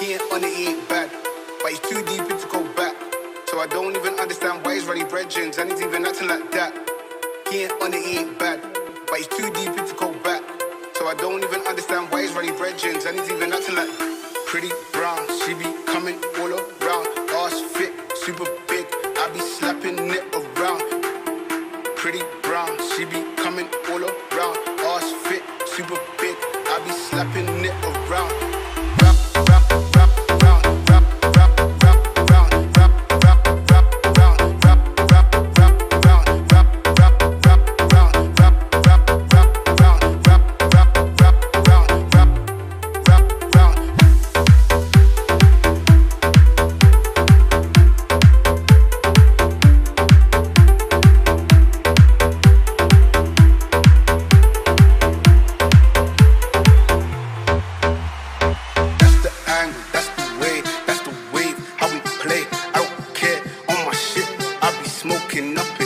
He ain't on it, he ain't bad. But he's too deep to go back. So I don't even understand why he's running brethrens and he's even acting like that. He ain't on it, he ain't bad. But he's too deep to go back. So I don't even understand why he's running brethrens and he's even acting like pretty brown. She be coming all around. Ass fit, super big. I be slapping it around. Pretty brown. She be coming all around. Ass fit, super big. I be slapping it around. Looking up